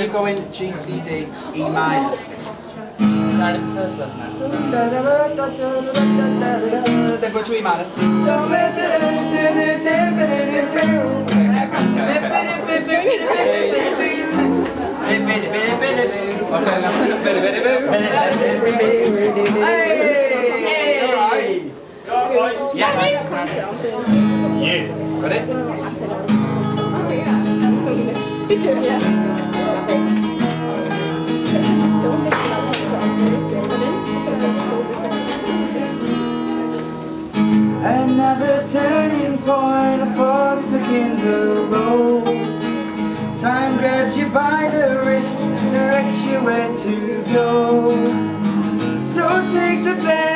you going G, C, D, E minor? Start at the first letter now. Then go to E minor. Okay, now. Hey! Alright. Yes. Ready? Another turning point, a force the road. Time grabs you by the wrist, directs you where to go. So take the best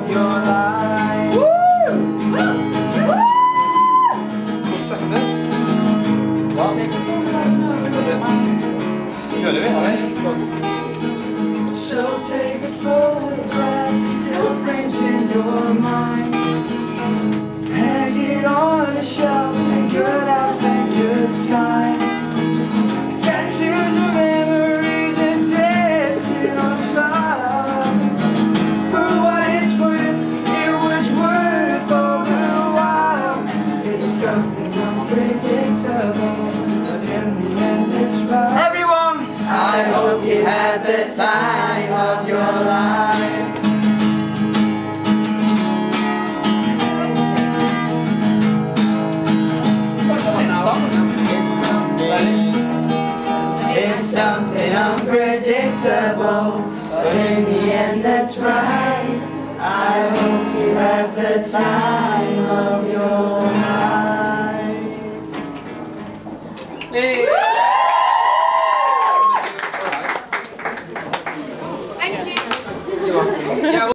of your life. What's the second verse? What? Was it? You gotta do it. Alright, go on. So take the photographs, still frames in your mind. Something unpredictable, but in the end it's right. Everyone, I hope you had the time of your life. It's something, it's something unpredictable, but in the end that's right. I hope you have the time. Ei.